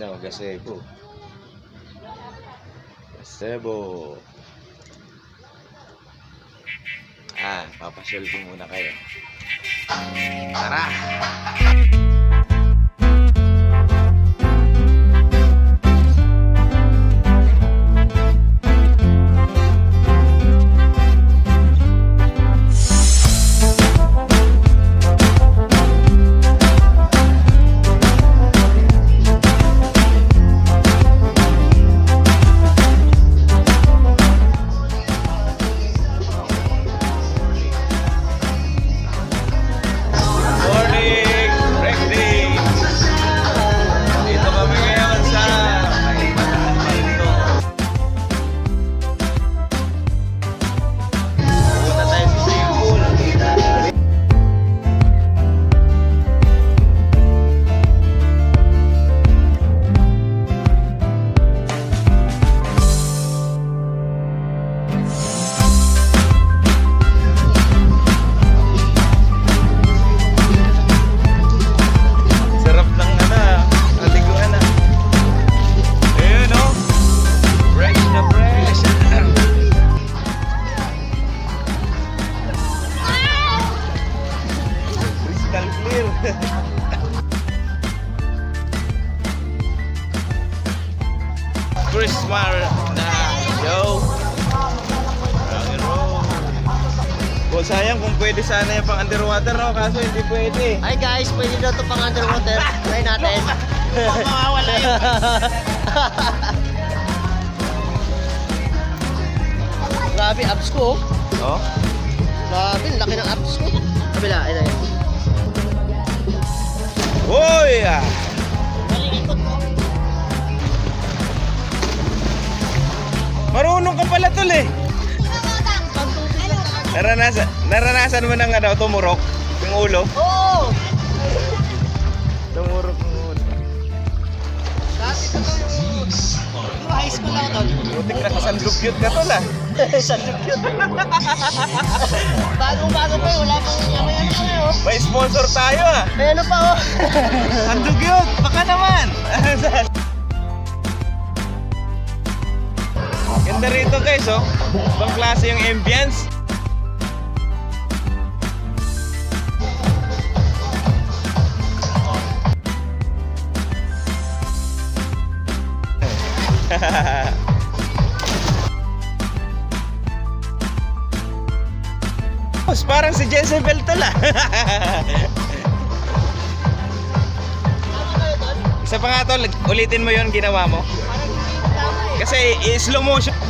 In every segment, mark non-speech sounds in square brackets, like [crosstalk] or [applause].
Tsaka gazebo. Gazebo. Ah, papasyal ko muna kayo. Tara! Clear. Chris Mar na yo. Rock and roll. Oh, sayang kung pwede sana yung pang underwater no, kaso hindi pwede. Hi guys, pwede daw ito pang underwater. Try natin. [laughs] Mawawala yun. [laughs] Grabe, abs ko. oh. Oh? Grabe, laki ng abs ko. Kabila, ito yun. Ah! Marunong ka pala tol eh. Naranasan, naranasan mo ng ano, tumurok? Yung ulo? Oo! Tumurok yung ulo. Dati ko to yung... High school ako tol. Butik na kasandugyot [laughs] ka tol ah. Sandok yun. [laughs] Bagong-bago pa yun. Wala pang ano pa yun. May sponsor tayo ah. May ano pa oh. [laughs] Sandugyot! Baka naman! Ganda rito guys oh. Ibang klase yung ambience. Parang si Jezebel to la. Isa pa nga tol, ulitin mo yon ginawa mo. Kasi i-slow motion.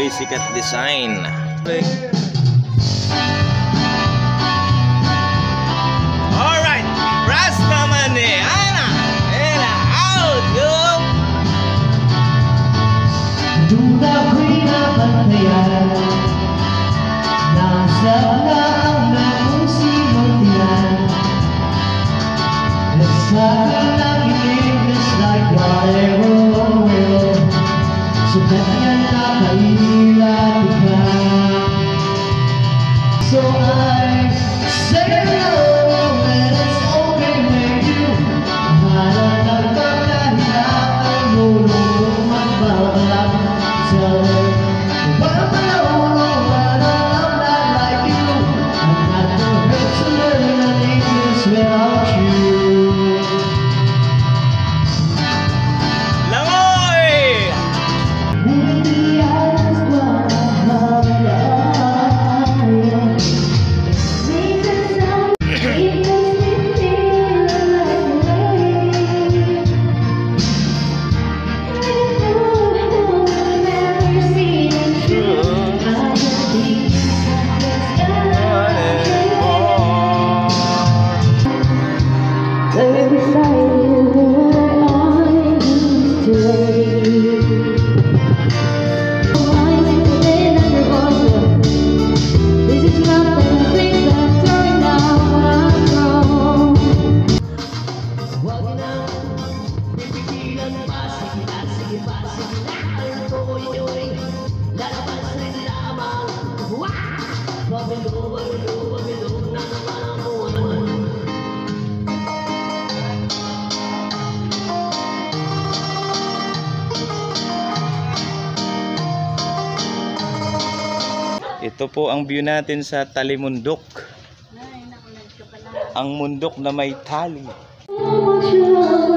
Jeffrey Sikat Design Baik. Alright, Ana, Ela, out, yo. Duda Prina Pantaya, Nasa na ang namusi magtila, Nasa na nakinig, just like So review natin sa talimundok. Ang mundok na may tali. Oh,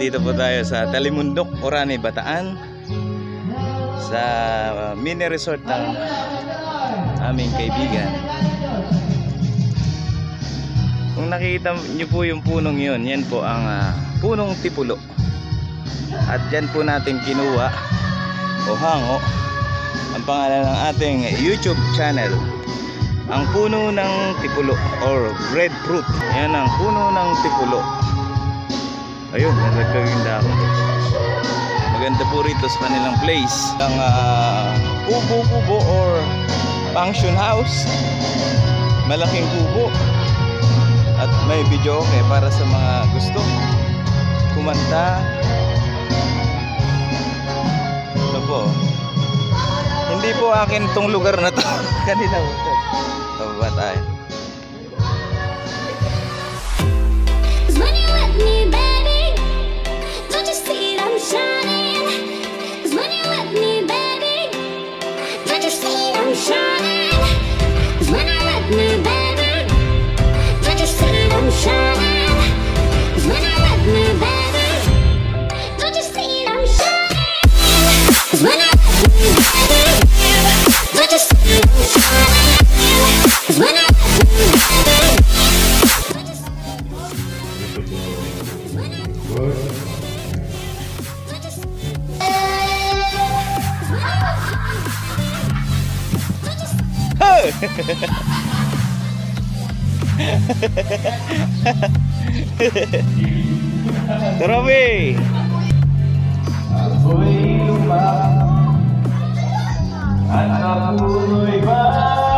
kaibigan, dito po tayo sa Talimundok, Orani, Bataan sa uh, mini resort ng aming kaibigan. Kung nakita niyo po yung punong yun, yan po ang ah, punong tipulo. At yan po natin kinuha o hango ang pangalan ng ating YouTube channel. Ang puno ng tipulo or breadfruit. Yan ang puno ng tipulo. Ayun, nalagkag yung. Maganda po rito sa kanilang place. Ang ah, kubo-kubo or function house. Malaking kubo. At may video okay para sa mga gusto kumanta. Ito po. Hindi po akin tong lugar na to. [laughs] Kanila po to. Pababa tayo. Grabe! Ako'y lumang At ako'y ba'y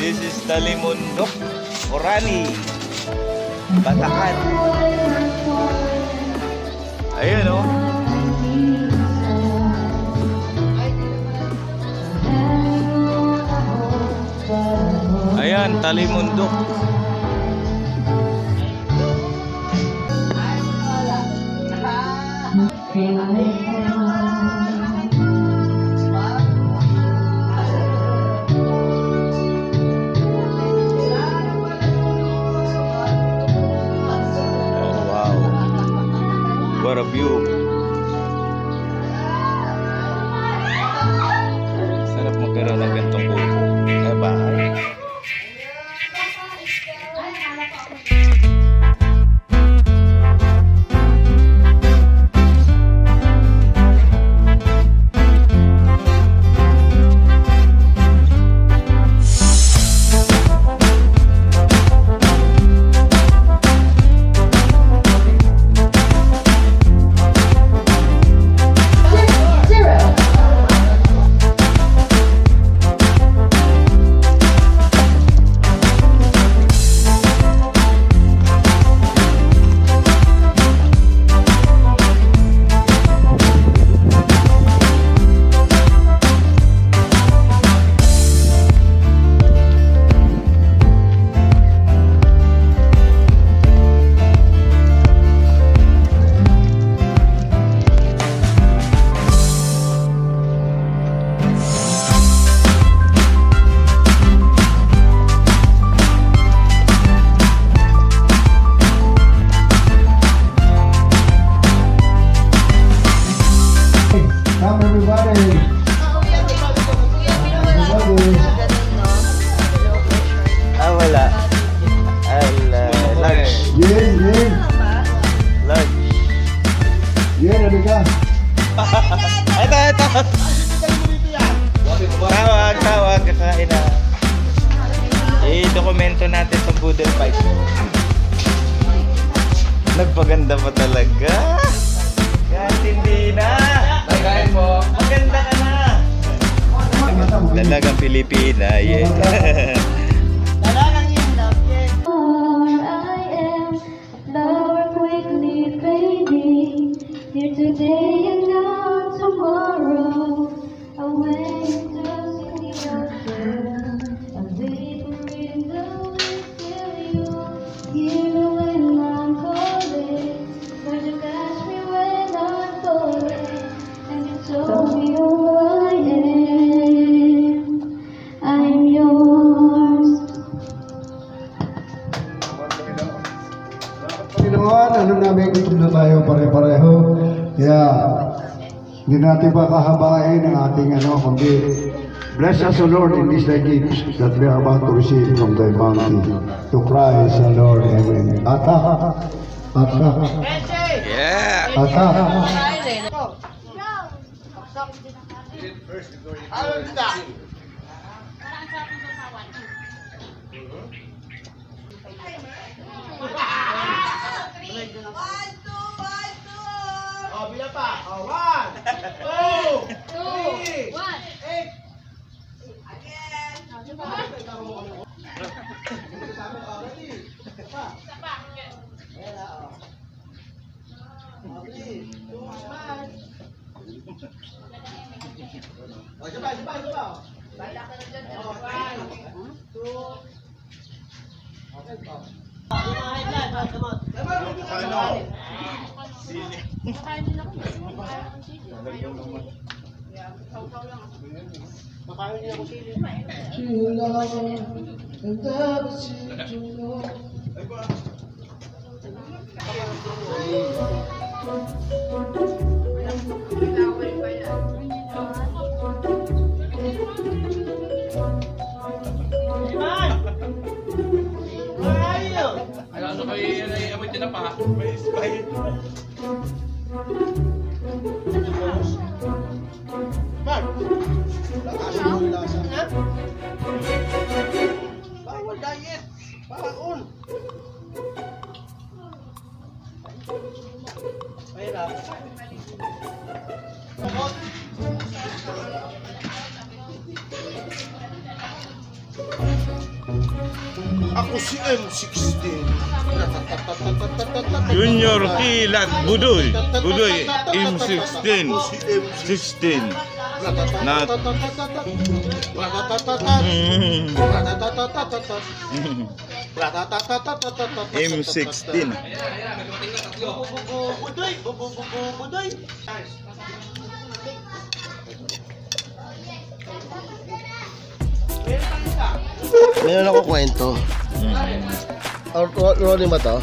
This is Talimundok, Orani, Batakan. Ayun oh. Ayan, Talimundok. Magkaroon ng I-dokumento natin sa Boodle Fight. Nagpaganda pa talaga. Yan, hindi na. Kakain mo. Maganda ka na. Talagang Pilipina, yeah. [laughs] Natin pa kahabain ang ating ano, kundi Bless us, O Lord, in these thy gifts that we are about to receive from thy bounty. To Christ, our Lord, Amen. Ata, ata, Yeah. ata. Ano Kilat Budoy. Budoy M16. 16. Not. Mm. M16. Budoy! Budoy! Meron ako kwento. Or, or, rolling ba to?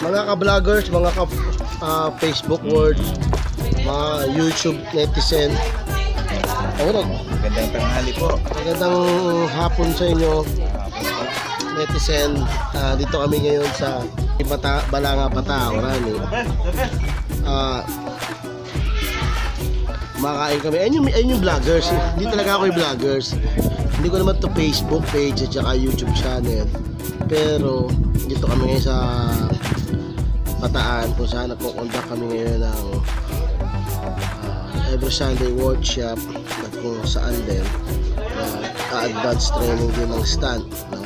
Mga ka-vloggers, mga ka ah, Facebook world, mga YouTube netizen. Ayun, Gandang tanghali po. magandang hapon sa inyo netizen. Ah, dito kami ngayon sa Bata, Balanga Bataoran. Eh. Ah, Makain kami. Ayun yung, ayun yung vloggers. Hindi talaga ako yung vloggers. Hindi ko naman to Facebook page at saka YouTube channel. Pero dito kami ngayon sa Bataan kung saan nagko-conduct kami ngayon ng ah, every Sunday workshop at kung saan din uh, advance training din ng stand. No?